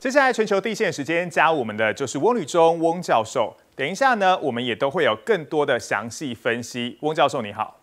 接下来全球地线时间加我们的就是翁旅中翁教授。等一下呢，我们也都会有更多的详细分析。翁教授你好。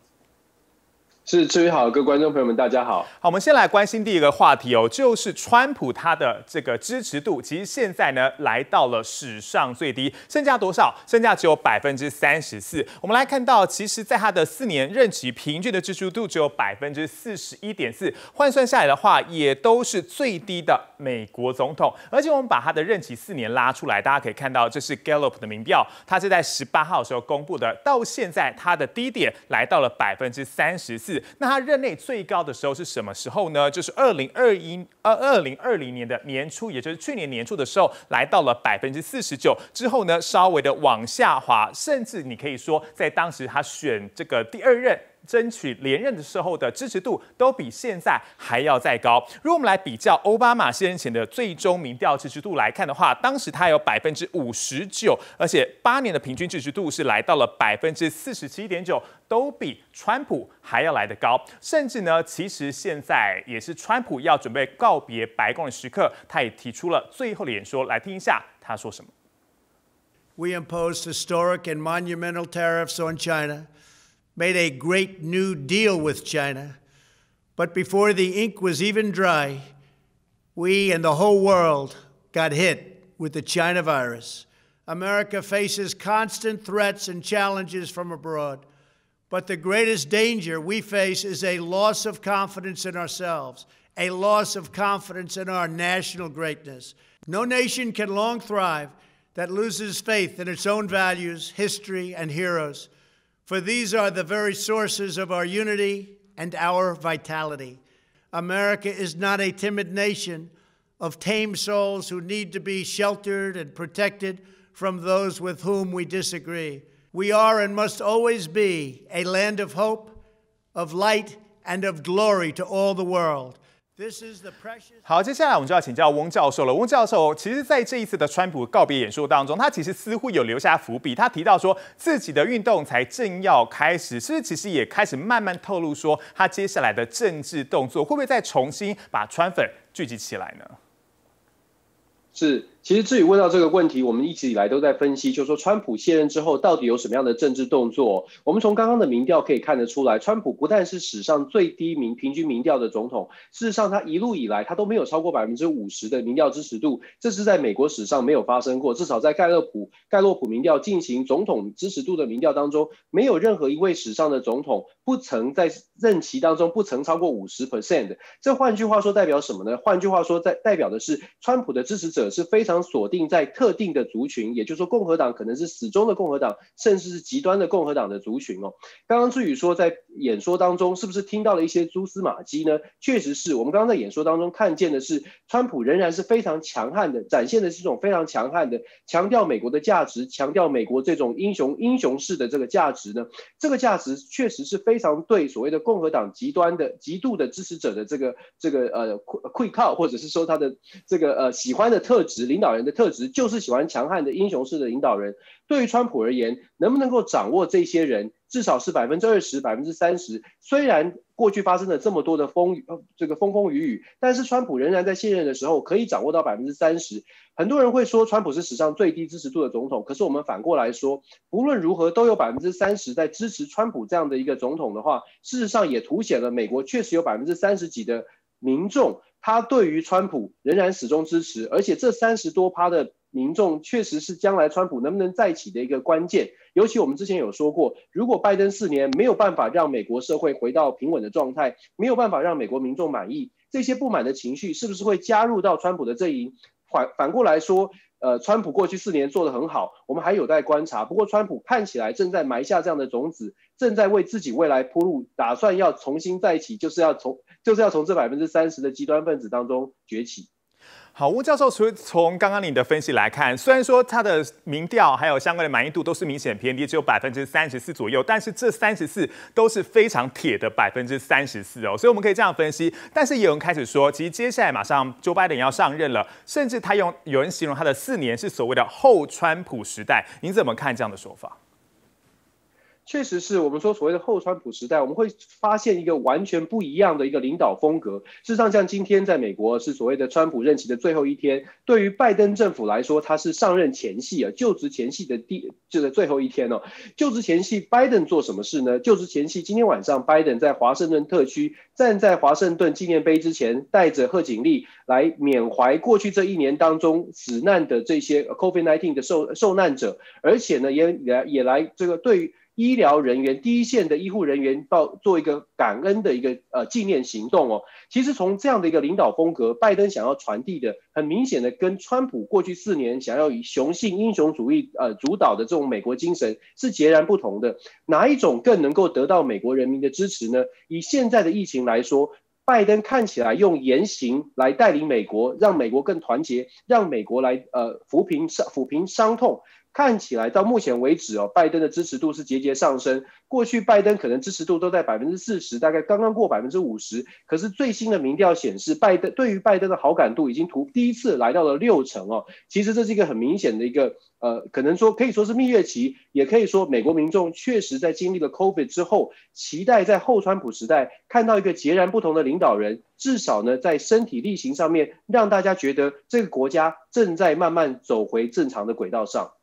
是，志宇好，各位观众朋友们，大家好。好，我们先来关心第一个话题哦，就是川普他的这个支持度，其实现在呢来到了史上最低，身价多少？身价只有百分之三十四。我们来看到，其实在他的四年任期平均的支持度只有百分之四十一点四，换算下来的话，也都是最低的美国总统。而且我们把他的任期四年拉出来，大家可以看到，这是 Gallup 的民调，它是在十八号时候公布的，到现在它的低点来到了百分之三十四。那他任内最高的时候是什么时候呢？就是二零二一呃二零二零年的年初，也就是去年年初的时候，来到了百分之四十九。之后呢，稍微的往下滑，甚至你可以说，在当时他选这个第二任。争取连任的时候的支持度都比现在还要再高。如果我们来比较奥巴马先前的最终民调支持度来看的话，当时他有百分之五十九，而且八年的平均支持度是来到了百分之四十七点九，都比川普还要来得高。甚至呢，其实现在也是川普要准备告别白宫的时刻，他也提出了最后的演说，来听一下他说什么。We imposed historic and monumental tariffs on China. Made a great new deal with China. But before the ink was even dry, we and the whole world got hit with the China virus. America faces constant threats and challenges from abroad. But the greatest danger we face is a loss of confidence in ourselves, a loss of confidence in our national greatness. No nation can long thrive that loses faith in its own values, history, and heroes for these are the very sources of our unity and our vitality. America is not a timid nation of tame souls who need to be sheltered and protected from those with whom we disagree. We are and must always be a land of hope, of light, and of glory to all the world. 好，接下来我们就要请教翁教授了。翁教授，其实在这一次的川普告别演说当中，他其实似乎有留下伏笔。他提到说自己的运动才正要开始，是不是其实也开始慢慢透露说他接下来的政治动作会不会再重新把川粉聚集起来呢？是。其实至于问到这个问题，我们一直以来都在分析，就是说川普卸任之后到底有什么样的政治动作？我们从刚刚的民调可以看得出来，川普不但是史上最低民平均民调的总统，事实上他一路以来他都没有超过百分之五十的民调支持度，这是在美国史上没有发生过。至少在盖洛普盖洛普民调进行总统支持度的民调当中，没有任何一位史上的总统不曾在任期当中不曾超过五十 percent。这换句话说代表什么呢？换句话说，在代表的是川普的支持者是非常。锁定在特定的族群，也就是说，共和党可能是死忠的共和党，甚至是极端的共和党的族群哦。刚刚志宇说，在演说当中，是不是听到了一些蛛丝马迹呢？确实是我们刚刚在演说当中看见的是，川普仍然是非常强悍的，展现的是一种非常强悍的，强调美国的价值，强调美国这种英雄英雄式的这个价值呢。这个价值确实是非常对所谓的共和党极端的、极度的支持者的这个这个呃愧靠，或者是说他的这个呃喜欢的特质，领导。人的特质就是喜欢强悍的英雄式的领导人。对于川普而言，能不能够掌握这些人，至少是百分之二十、百分之三十。虽然过去发生了这么多的风雨，这个风风雨雨，但是川普仍然在卸任的时候可以掌握到百分之三十。很多人会说川普是史上最低支持度的总统，可是我们反过来说，无论如何都有百分之三十在支持川普这样的一个总统的话，事实上也凸显了美国确实有百分之三十几的民众。他对于川普仍然始终支持，而且这三十多趴的民众确实是将来川普能不能再起的一个关键。尤其我们之前有说过，如果拜登四年没有办法让美国社会回到平稳的状态，没有办法让美国民众满意，这些不满的情绪是不是会加入到川普的阵营？反反过来说。呃，川普过去四年做得很好，我们还有待观察。不过，川普看起来正在埋下这样的种子，正在为自己未来铺路，打算要重新再起，就是要从就是要从这百分之三十的极端分子当中崛起。好，吴教授，从从刚刚你的分析来看，虽然说他的民调还有相关的满意度都是明显偏低，只有百分之三十四左右，但是这三十四都是非常铁的百分之三十四哦，所以我们可以这样分析。但是也有人开始说，其实接下来马上 Joe Biden 要上任了，甚至他用有人形容他的四年是所谓的后川普时代，您怎么看这样的说法？确实是我们说所谓的后川普时代，我们会发现一个完全不一样的一个领导风格。事实上，像今天在美国是所谓的川普任期的最后一天，对于拜登政府来说，他是上任前夕啊，就职前夕的第就是最后一天哦。就职前夕，拜登做什么事呢？就职前夕，今天晚上，拜登在华盛顿特区站在华盛顿纪念碑之前，带着贺锦丽来缅怀过去这一年当中死难的这些 COVID-19 的受受难者，而且呢，也也也来这个对于。医疗人员、第一线的医护人员到做一个感恩的一个呃纪念行动哦。其实从这样的一个领导风格，拜登想要传递的，很明显的跟川普过去四年想要以雄性英雄主义呃主导的这种美国精神是截然不同的。哪一种更能够得到美国人民的支持呢？以现在的疫情来说，拜登看起来用言行来带领美国，让美国更团结，让美国来呃抚平伤抚平伤痛。看起来到目前为止哦，拜登的支持度是节节上升。过去拜登可能支持度都在百分之四十，大概刚刚过百分之五十。可是最新的民调显示，拜登对于拜登的好感度已经突第一次来到了六成哦。其实这是一个很明显的一个呃，可能说可以说是蜜月期，也可以说美国民众确实在经历了 COVID 之后，期待在后川普时代看到一个截然不同的领导人，至少呢在身体力行上面让大家觉得这个国家正在慢慢走回正常的轨道上。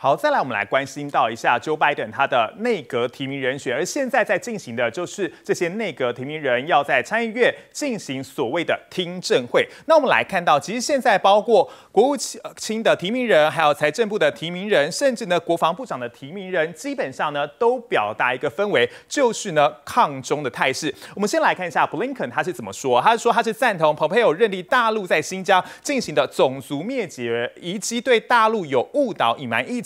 好，再来我们来关心到一下 Joe Biden 他的内阁提名人选，而现在在进行的就是这些内阁提名人要在参议院进行所谓的听证会。那我们来看到，其实现在包括国务卿的提名人，还有财政部的提名人，甚至呢国防部长的提名人，基本上呢都表达一个氛围，就是呢抗中的态势。我们先来看一下 Blinken 他是怎么说，他是说他是赞同 Pompeo 认定大陆在新疆进行的种族灭绝，以及对大陆有误导隐瞒意。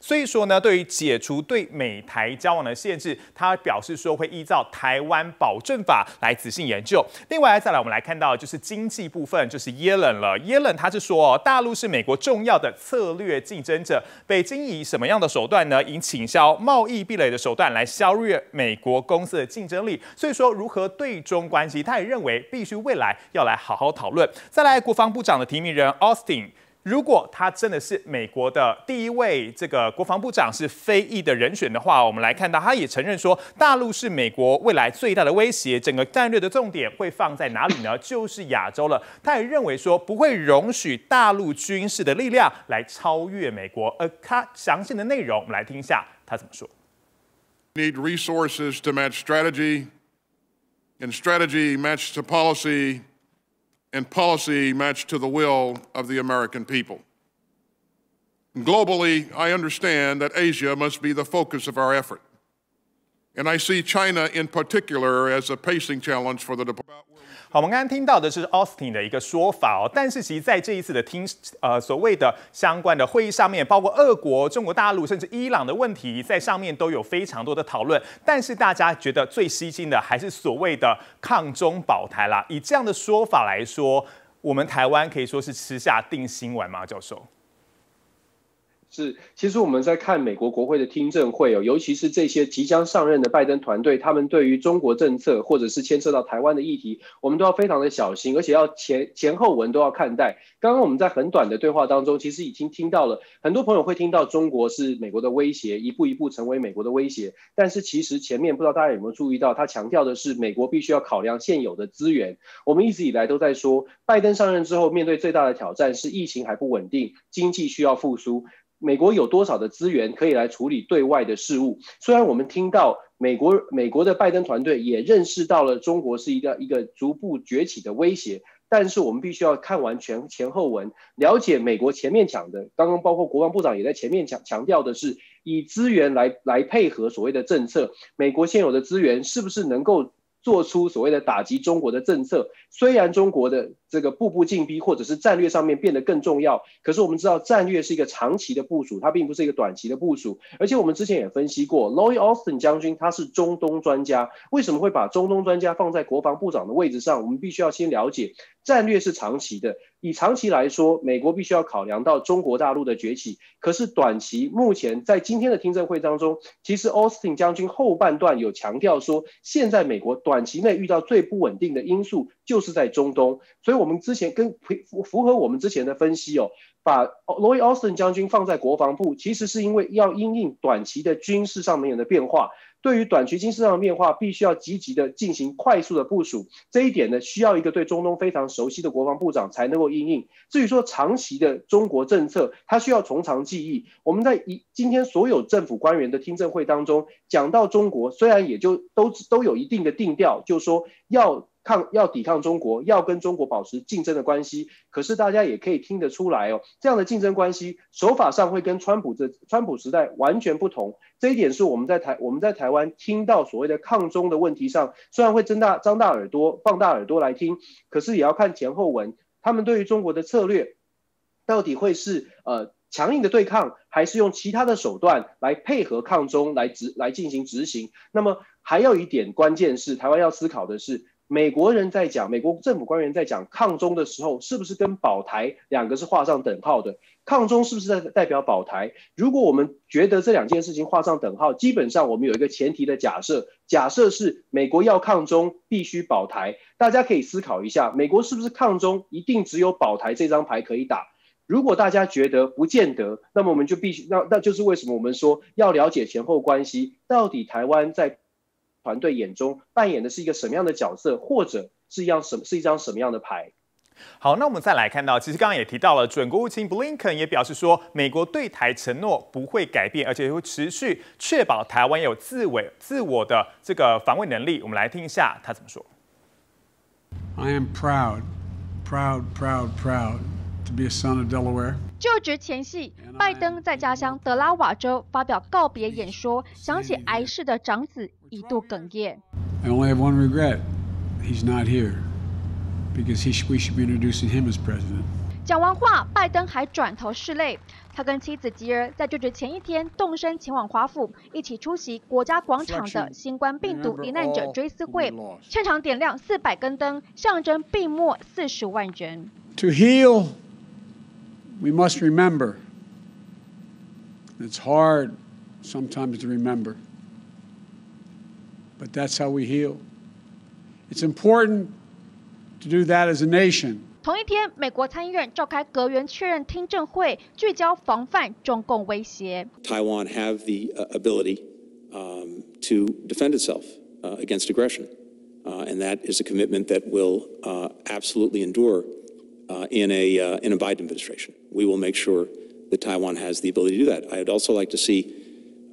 所以说呢，对于解除对美台交往的限制，他表示说会依照台湾保证法来仔细研究。另外再来，我们来看到就是经济部分，就是耶伦了。耶伦他是说，大陆是美国重要的策略竞争者，北京以什么样的手段呢？以倾销贸易壁垒的手段来削弱美国公司的竞争力。所以说，如何对中关系，他也认为必须未来要来好好讨论。再来，国防部长的提名人 Austin。如果他真的是美国的第一位这个国防部长是非裔的人选的话，我们来看到，他也承认说，大陆是美国未来最大的威胁，整个战略的重点会放在哪里呢？就是亚洲了。他也认为说，不会容许大陆军事的力量来超越美国。而他详细的内容，我们来听一下他怎么说。Need resources to match strategy, and strategy match to policy. And policy matched to the will of the American people. Globally, I understand that Asia must be the focus of our effort. And I see China in particular as a pacing challenge for the department. 好，我们刚刚听到的是 Austin 的一个说法哦，但是其实在这一次的听呃所谓的相关的会议上面，包括俄国、中国大陆甚至伊朗的问题，在上面都有非常多的讨论。但是大家觉得最吸睛的还是所谓的抗中保台啦。以这样的说法来说，我们台湾可以说是吃下定心丸吗，教授？是，其实我们在看美国国会的听证会哦，尤其是这些即将上任的拜登团队，他们对于中国政策或者是牵涉到台湾的议题，我们都要非常的小心，而且要前前后文都要看待。刚刚我们在很短的对话当中，其实已经听到了很多朋友会听到中国是美国的威胁，一步一步成为美国的威胁。但是其实前面不知道大家有没有注意到，他强调的是美国必须要考量现有的资源。我们一直以来都在说，拜登上任之后面对最大的挑战是疫情还不稳定，经济需要复苏。美国有多少的资源可以来处理对外的事务？虽然我们听到美国美国的拜登团队也认识到了中国是一个一个逐步崛起的威胁，但是我们必须要看完全前后文，了解美国前面讲的，刚刚包括国防部长也在前面强强调的是，以资源来来配合所谓的政策，美国现有的资源是不是能够？做出所谓的打击中国的政策，虽然中国的这个步步进逼或者是战略上面变得更重要，可是我们知道战略是一个长期的部署，它并不是一个短期的部署。而且我们之前也分析过，Lloyd Austin 将军他是中东专家，为什么会把中东专家放在国防部长的位置上？我们必须要先了解，战略是长期的。以长期来说，美国必须要考量到中国大陆的崛起。可是短期，目前在今天的听证会当中，其实 Austin 将军后半段有强调说，现在美国短期内遇到最不稳定的因素，就是在中东。所以我们之前跟符符合我们之前的分析哦，把 Lloyd Austin 将军放在国防部，其实是因为要因应短期的军事上面的变化。对于短期军事上的变化，必须要积极的进行快速的部署。这一点呢，需要一个对中东非常熟悉的国防部长才能够应应。至于说长期的中国政策，它需要从长计议。我们在一今天所有政府官员的听证会当中讲到中国，虽然也就都都有一定的定调，就说要。抗要抵抗中国，要跟中国保持竞争的关系，可是大家也可以听得出来哦，这样的竞争关系手法上会跟川普这川普时代完全不同。这一点是我们在台我们在台湾听到所谓的抗中的问题上，虽然会睁大张大耳朵放大耳朵来听，可是也要看前后文。他们对于中国的策略，到底会是呃强硬的对抗，还是用其他的手段来配合抗中来执来进行执行？那么还有一点关键是，台湾要思考的是。美国人在讲，美国政府官员在讲抗中的时候，是不是跟保台两个是画上等号的？抗中是不是在代表保台？如果我们觉得这两件事情画上等号，基本上我们有一个前提的假设，假设是美国要抗中必须保台。大家可以思考一下，美国是不是抗中一定只有保台这张牌可以打？如果大家觉得不见得，那么我们就必须那那就是为什么我们说要了解前后关系，到底台湾在。团队眼中扮演的是一个什么样的角色，或者是一样什是一张什么样的牌？好，那我们再来看到，其实刚刚也提到了，准国务卿布林肯也表示说，美国对台承诺不会改变，而且会持续确保台湾有自卫自我的这个防卫能力。我们来听一下他怎么说。I am proud, proud, proud, proud to be a son of Delaware. 就职前夕，拜登在家乡德拉瓦州发表告别演说，想起癌逝的长子，一度哽咽。I only have one regret: he's not here, because he we should be introducing him as president. 讲完话，拜登还转头拭泪。他跟妻子吉尔在就职前一天动身前往华府，一起出席国家广场的新冠病毒罹难者追思会，现场点亮四百根灯，象征病末四十万人。To heal. we must remember. It's hard sometimes to remember, but that's how we heal. It's important to do that as a nation. 同一天，美国参议院召开阁员确认听证会，聚焦防范中共威胁。Taiwan have the uh, ability um, to defend itself uh, against aggression, uh, and that is a commitment that will uh, absolutely endure uh, in a uh, in a Biden administration. We will make sure that Taiwan has the ability to do that. I'd also like to see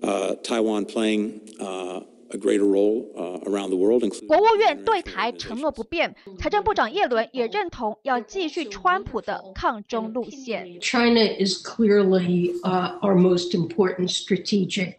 uh, Taiwan playing uh, a greater role uh, around the world. 国务院对台承诺不变，财政部长耶伦也认同要继续川普的抗中路线。China is clearly uh, our most important strategic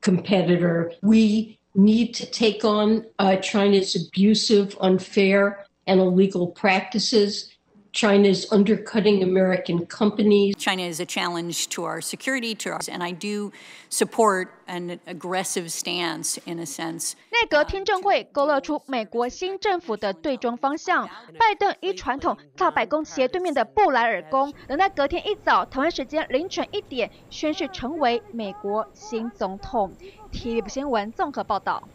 competitor. We need to take on uh, China's abusive, unfair, and illegal practices. China is undercutting American companies. China is a challenge to our security, to us, and I do support an aggressive stance in a sense. 内阁听证会勾勒出美国新政府的对中方向。拜登依传统到白宫斜对面的布莱尔宫，等在隔天一早台湾时间凌晨一点宣誓成为美国新总统。TVB 新闻综合报道。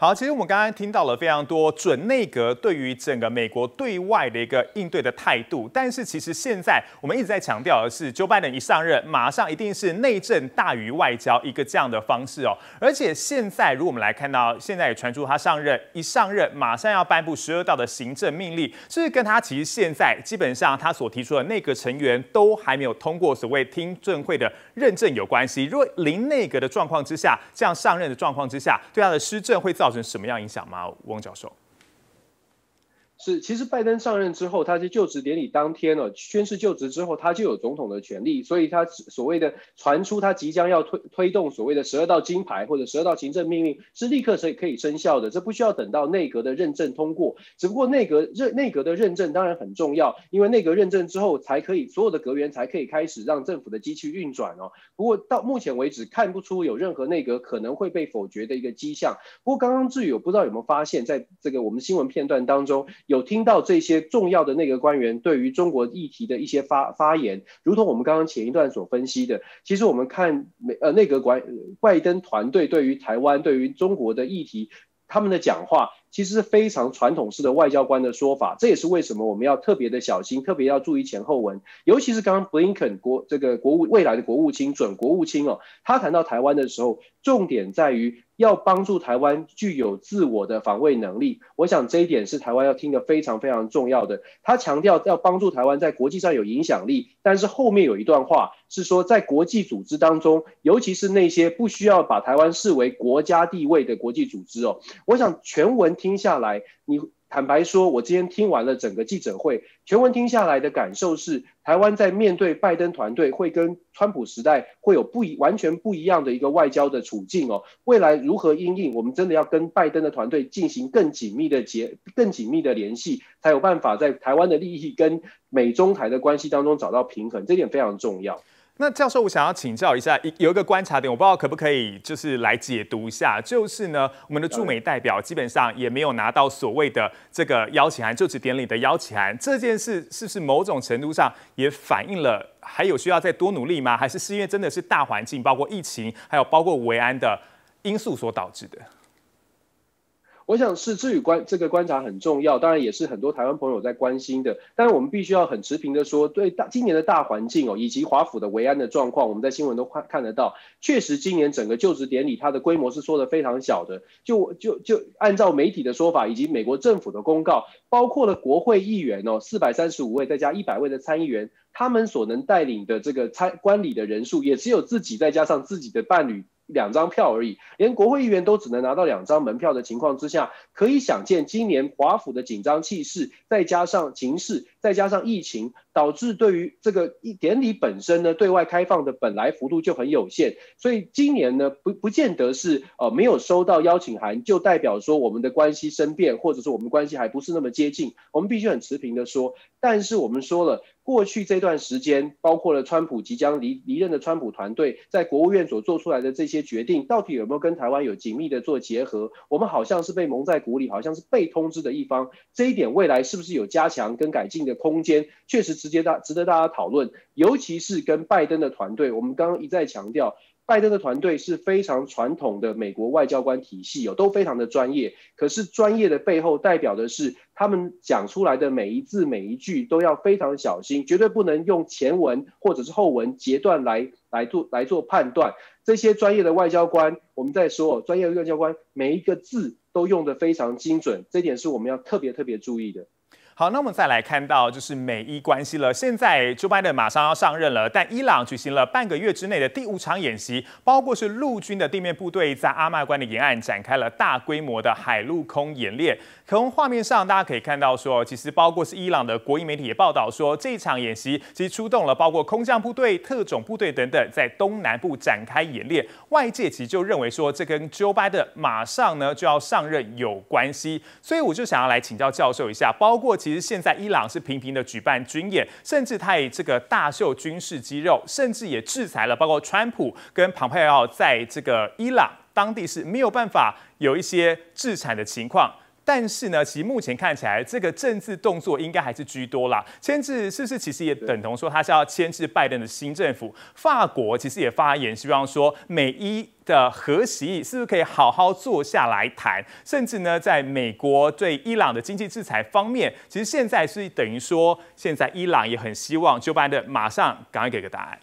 好，其实我们刚刚听到了非常多准内阁对于整个美国对外的一个应对的态度，但是其实现在我们一直在强调的是，Joe Biden 一上任，马上一定是内政大于外交一个这样的方式哦。而且现在如果我们来看到，现在也传出他上任一上任，马上要颁布十二道的行政命令，这是跟他其实现在基本上他所提出的内阁成员都还没有通过所谓听证会的认证有关系。如果零内阁的状况之下，这样上任的状况之下，对他的施政会造造成什么样影响吗，汪教授？是，其实拜登上任之后，他在就职典礼当天呢，宣誓就职之后，他就有总统的权利，所以他所谓的传出他即将要推推动所谓的十二道金牌或者十二道行政命令，是立刻可可以生效的，这不需要等到内阁的认证通过。只不过内阁认内阁的认证当然很重要，因为内阁认证之后才可以所有的阁员才可以开始让政府的机器运转哦。不过到目前为止看不出有任何内阁可能会被否决的一个迹象。不过刚刚志宇我不知道有没有发现，在这个我们新闻片段当中。有听到这些重要的内阁官员对于中国议题的一些发发言，如同我们刚刚前一段所分析的，其实我们看美呃内阁官拜登团队对于台湾对于中国的议题，他们的讲话其实是非常传统式的外交官的说法。这也是为什么我们要特别的小心，特别要注意前后文。尤其是刚刚布林肯国这个国务未来的国务卿准国务卿哦，他谈到台湾的时候，重点在于。要帮助台湾具有自我的防卫能力，我想这一点是台湾要听得非常非常重要的。他强调要帮助台湾在国际上有影响力，但是后面有一段话是说，在国际组织当中，尤其是那些不需要把台湾视为国家地位的国际组织哦，我想全文听下来，你。坦白说，我今天听完了整个记者会，全文听下来的感受是，台湾在面对拜登团队，会跟川普时代会有不一完全不一样的一个外交的处境哦。未来如何应应，我们真的要跟拜登的团队进行更紧密的结、更紧密的联系，才有办法在台湾的利益跟美中台的关系当中找到平衡，这点非常重要。那教授，我想要请教一下，有一个观察点，我不知道可不可以就是来解读一下，就是呢，我们的驻美代表基本上也没有拿到所谓的这个邀请函，就职典礼的邀请函，这件事是不是某种程度上也反映了还有需要再多努力吗？还是是因为真的是大环境，包括疫情，还有包括维安的因素所导致的？我想是至于观这个观察很重要，当然也是很多台湾朋友在关心的。但是我们必须要很持平的说，对大今年的大环境哦，以及华府的维安的状况，我们在新闻都看看得到。确实，今年整个就职典礼它的规模是缩的非常小的。就就就按照媒体的说法，以及美国政府的公告，包括了国会议员哦，四百三十五位再加一百位的参议员，他们所能带领的这个参观礼的人数，也只有自己再加上自己的伴侣。两张票而已，连国会议员都只能拿到两张门票的情况之下，可以想见今年华府的紧张气势，再加上情势，再加上疫情，导致对于这个典礼本身呢，对外开放的本来幅度就很有限，所以今年呢，不不见得是呃没有收到邀请函，就代表说我们的关系生变，或者说我们关系还不是那么接近，我们必须很持平的说，但是我们说了。过去这段时间，包括了川普即将离离任的川普团队在国务院所做出来的这些决定，到底有没有跟台湾有紧密的做结合？我们好像是被蒙在鼓里，好像是被通知的一方。这一点未来是不是有加强跟改进的空间？确实直接大值得大家讨论。尤其是跟拜登的团队，我们刚刚一再强调。拜登的团队是非常传统的美国外交官体系哦，都非常的专业。可是专业的背后代表的是，他们讲出来的每一字每一句都要非常小心，绝对不能用前文或者是后文截断来来做来做判断。这些专业的外交官，我们在说专业的外交官每一个字都用得非常精准，这点是我们要特别特别注意的。好，那我们再来看到就是美伊关系了。现在 Joe Biden 马上要上任了，但伊朗举行了半个月之内的第五场演习，包括是陆军的地面部队在阿曼关的沿岸展开了大规模的海陆空演练。从画面上大家可以看到，说其实包括是伊朗的国营媒体也报道说，这场演习其实出动了包括空降部队、特种部队等等，在东南部展开演练。外界其实就认为说，这跟 Joe Biden 马上呢就要上任有关系。所以我就想要来请教教授一下，包括其。其实现在伊朗是频频的举办军演，甚至他以这个大秀军事肌肉，甚至也制裁了包括川普跟蓬佩奥在这个伊朗当地是没有办法有一些制裁的情况。但是呢，其实目前看起来，这个政治动作应该还是居多啦。牵制是不是其实也等同说他是要牵制拜登的新政府？法国其实也发言，希望说美伊的核协议是不是可以好好坐下来谈？甚至呢，在美国对伊朗的经济制裁方面，其实现在是等于说，现在伊朗也很希望就拜登马上赶快给个答案。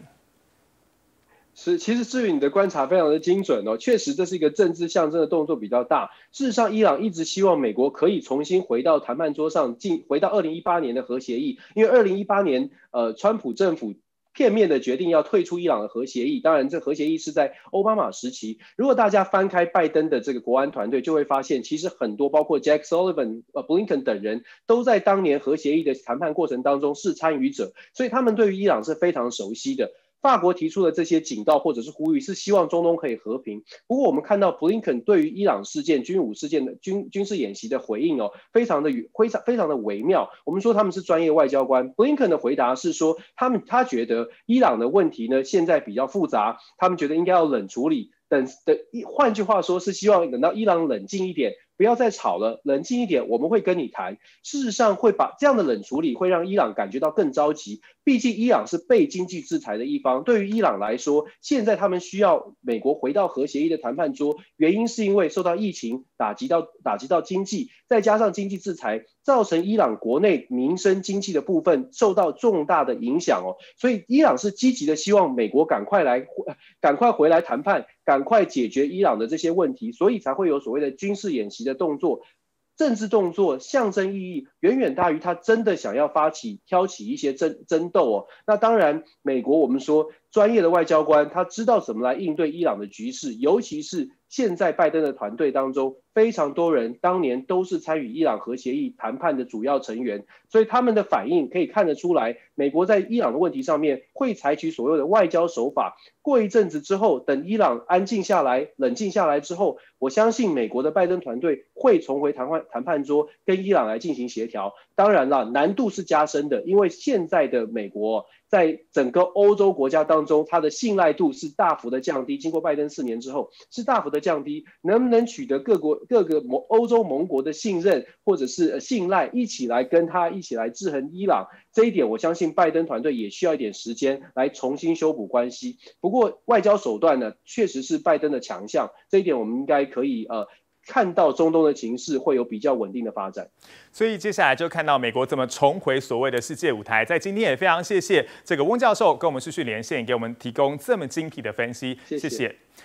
是，其实至于你的观察非常的精准哦，确实这是一个政治象征的动作比较大。事实上，伊朗一直希望美国可以重新回到谈判桌上，进回到二零一八年的核协议，因为二零一八年呃，川普政府片面的决定要退出伊朗的核协议。当然，这核协议是在奥巴马时期。如果大家翻开拜登的这个国安团队，就会发现，其实很多包括 Jack Sullivan、呃 Blinken 等人都在当年核协议的谈判过程当中是参与者，所以他们对于伊朗是非常熟悉的。法国提出的这些警告或者是呼吁，是希望中东可以和平。不过，我们看到布林肯对于伊朗事件、军武事件的军军事演习的回应哦，非常的非常非常的微妙。我们说他们是专业外交官，布林肯的回答是说，他们他觉得伊朗的问题呢现在比较复杂，他们觉得应该要冷处理。等等，换句话说是希望等到伊朗冷静一点。不要再吵了，冷静一点，我们会跟你谈。事实上，会把这样的冷处理会让伊朗感觉到更着急，毕竟伊朗是被经济制裁的一方，对于伊朗来说，现在他们需要美国回到核协议的谈判桌，原因是因为受到疫情打击到打击到经济，再加上经济制裁，造成伊朗国内民生经济的部分受到重大的影响哦。所以伊朗是积极的希望美国赶快来，赶快回来谈判，赶快解决伊朗的这些问题，所以才会有所谓的军事演习的动作。政治动作象征意义远远大于他真的想要发起挑起一些争争斗哦。那当然，美国我们说专业的外交官，他知道怎么来应对伊朗的局势，尤其是现在拜登的团队当中。非常多人当年都是参与伊朗核协议谈判的主要成员，所以他们的反应可以看得出来，美国在伊朗的问题上面会采取所谓的外交手法。过一阵子之后，等伊朗安静下来、冷静下来之后，我相信美国的拜登团队会重回谈判谈判桌，跟伊朗来进行协调。当然了，难度是加深的，因为现在的美国。在整个欧洲国家当中，它的信赖度是大幅的降低。经过拜登四年之后，是大幅的降低。能不能取得各国各个盟欧洲盟国的信任或者是信赖，一起来跟他一起来制衡伊朗？这一点，我相信拜登团队也需要一点时间来重新修补关系。不过，外交手段呢，确实是拜登的强项。这一点，我们应该可以呃。看到中东的情势会有比较稳定的发展，所以接下来就看到美国怎么重回所谓的世界舞台。在今天也非常谢谢这个翁教授跟我们继续连线，给我们提供这么精辟的分析，谢谢。